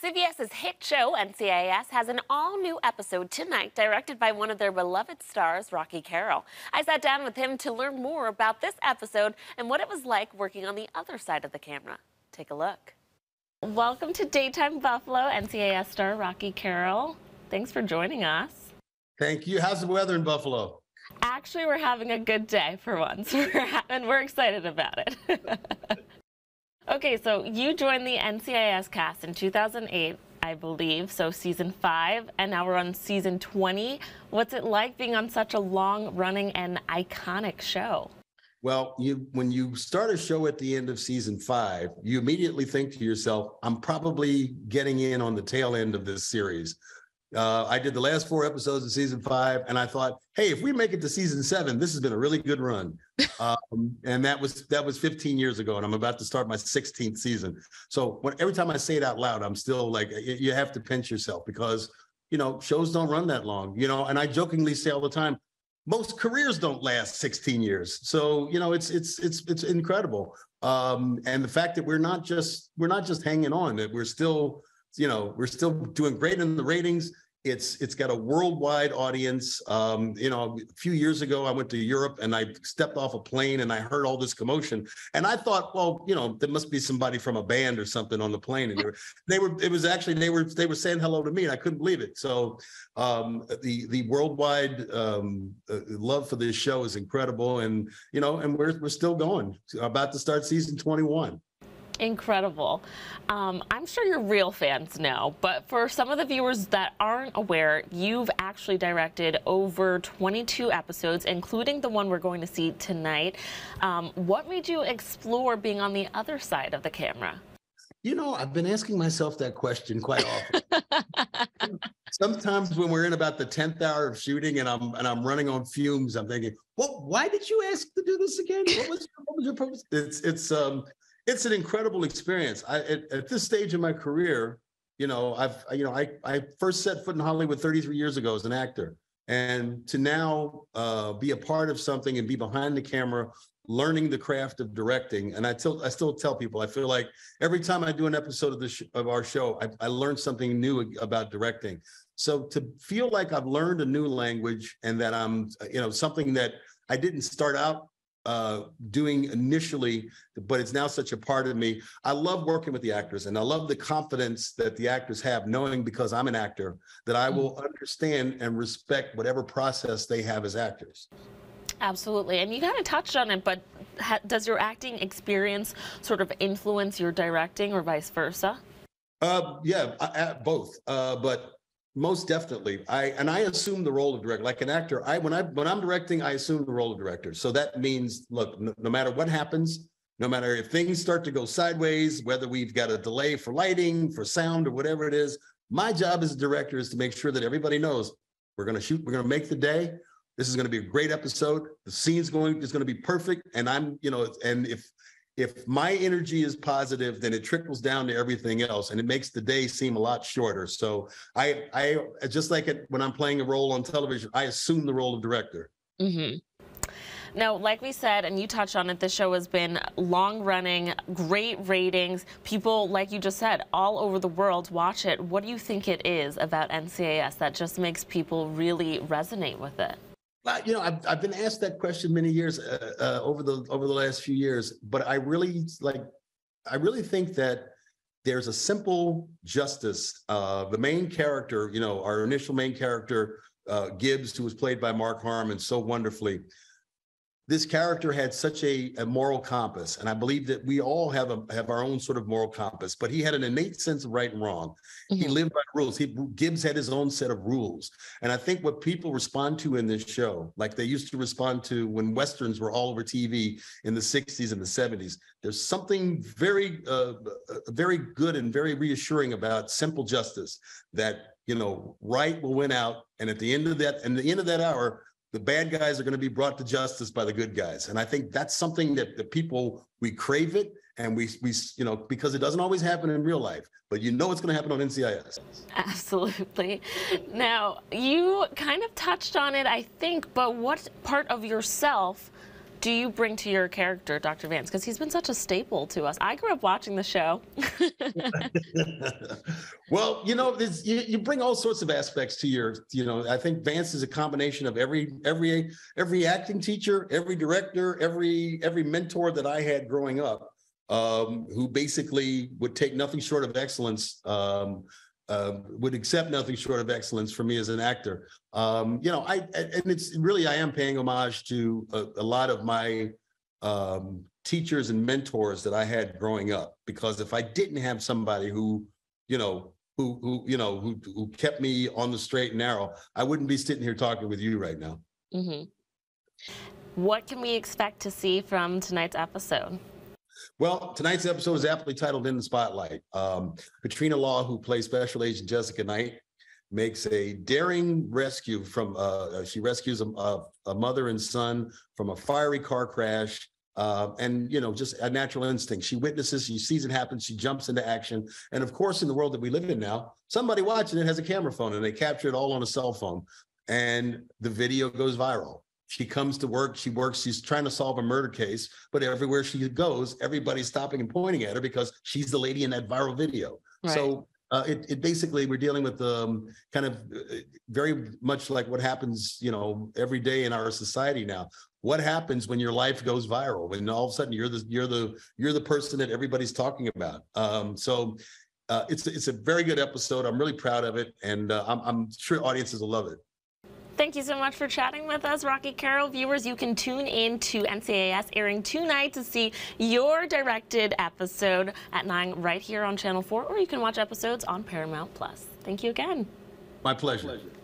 CBS's hit show, NCIS, has an all new episode tonight, directed by one of their beloved stars, Rocky Carroll. I sat down with him to learn more about this episode and what it was like working on the other side of the camera. Take a look. Welcome to Daytime Buffalo, NCIS star Rocky Carroll. Thanks for joining us. Thank you. How's the weather in Buffalo? Actually, we're having a good day for once, and we're excited about it. Okay, so you joined the NCIS cast in 2008, I believe, so season five, and now we're on season 20. What's it like being on such a long running and iconic show? Well, you when you start a show at the end of season five, you immediately think to yourself, I'm probably getting in on the tail end of this series. Uh, I did the last four episodes of season five, and I thought, hey, if we make it to season seven, this has been a really good run. Um, and that was that was 15 years ago, and I'm about to start my 16th season. So when, every time I say it out loud, I'm still like, you have to pinch yourself because you know shows don't run that long. You know, and I jokingly say all the time, most careers don't last 16 years. So you know, it's it's it's it's incredible. Um, and the fact that we're not just we're not just hanging on, that we're still you know, we're still doing great in the ratings. It's it's got a worldwide audience. Um, you know, a few years ago, I went to Europe and I stepped off a plane and I heard all this commotion, and I thought, well, you know, there must be somebody from a band or something on the plane, and they were, they were it was actually they were they were saying hello to me, and I couldn't believe it. So, um, the the worldwide um, uh, love for this show is incredible, and you know, and we're we're still going, about to start season twenty one. Incredible. Um, I'm sure your real fans know, but for some of the viewers that aren't aware, you've actually directed over 22 episodes, including the one we're going to see tonight. Um, what made you explore being on the other side of the camera? You know, I've been asking myself that question quite often. Sometimes when we're in about the 10th hour of shooting and I'm and I'm running on fumes, I'm thinking, well, why did you ask to do this again? What was, what was your purpose? It's it's um it's an incredible experience. I at, at, this stage in my career, you know, I've you know, I I first set foot in Hollywood 33 years ago as an actor, and to now uh, be a part of something and be behind the camera, learning the craft of directing. And I tell I still tell people I feel like every time I do an episode of this of our show, I, I learn something new about directing. So to feel like I've learned a new language and that I'm you know something that I didn't start out uh, doing initially, but it's now such a part of me. I love working with the actors and I love the confidence that the actors have, knowing because I'm an actor that I will mm. understand and respect whatever process they have as actors. Absolutely. And you kind of touched on it, but does your acting experience sort of influence your directing or vice versa? Uh, yeah, I, I, both. Uh, but most definitely. I and I assume the role of director. Like an actor, I when I when I'm directing, I assume the role of director. So that means, look, no, no matter what happens, no matter if things start to go sideways, whether we've got a delay for lighting, for sound, or whatever it is, my job as a director is to make sure that everybody knows we're going to shoot, we're going to make the day. This is going to be a great episode. The scene's going is going to be perfect, and I'm, you know, and if if my energy is positive, then it trickles down to everything else, and it makes the day seem a lot shorter. So I, I just like it when I'm playing a role on television, I assume the role of director. Mm-hmm. Now, like we said, and you touched on it, the show has been long running, great ratings. People, like you just said, all over the world watch it. What do you think it is about NCIS that just makes people really resonate with it? You know, I've, I've been asked that question many years uh, uh, over the over the last few years, but I really like, I really think that there's a simple justice. Uh, the main character, you know, our initial main character, uh, Gibbs, who was played by Mark Harmon so wonderfully, this character had such a, a, moral compass, and I believe that we all have a have our own sort of moral compass. But he had an innate sense of right and wrong. Mm-hmm. He lived by rules. He Gibbs had his own set of rules, and I think what people respond to in this show, like they used to respond to when westerns were all over TV in the '60s and the '70s, there's something very, uh, uh, very good and very reassuring about simple justice. That you know, right will win out, and at the end of that, and the end of that hour the bad guys are going to be brought to justice by the good guys. And i think that's something that the people we crave it and we we you know because it doesn't always happen in real life but you know it's going to happen on ncis absolutely. Now you kind of touched on it i think but what part of yourself do you bring to your character, Dr. Vance? Because he's been such a staple to us. I grew up watching the show. well, you know, you, you bring all sorts of aspects to your, you know, I think Vance is a combination of every every every acting teacher, every director, every every mentor that I had growing up, um, who basically would take nothing short of excellence. Um, uh, would accept nothing short of excellence for me as an actor. Um, you know, I and it's really I am paying homage to a, a lot of my um, teachers and mentors that I had growing up. Because if I didn't have somebody who, you know, who who you know who who kept me on the straight and narrow, I wouldn't be sitting here talking with you right now. Mm-hmm. What can we expect to see from tonight's episode? Well, tonight's episode is aptly titled In the Spotlight. Um, Katrina Law, who plays Special Agent Jessica Knight, makes a daring rescue from, uh, uh she rescues a, a, mother and son from a fiery car crash. Uh, and you know, just a natural instinct. She witnesses, she sees it happen, she jumps into action. And of course, in the world that we live in now, somebody watching it has a camera phone and they capture it all on a cell phone. And the video goes viral. She comes to work, she works, she's trying to solve a murder case, but everywhere she goes, everybody's stopping and pointing at her because she's the lady in that viral video. Right. So uh, it, it, basically we're dealing with um, kind of uh, very much like what happens, you know, every day in our society now. What happens when your life goes viral? When all of a sudden you're the you're the you're the person that everybody's talking about. Um, so uh, it's it's a very good episode. I'm really proud of it, and uh, I'm, I'm sure audiences will love it. Thank you so much for chatting with us, Rocky Carroll. Viewers, you can tune in to NCIS airing tonight to see your directed episode at 9 right here on Channel 4, or you can watch episodes on Paramount Plus. Thank you again. My pleasure. My pleasure.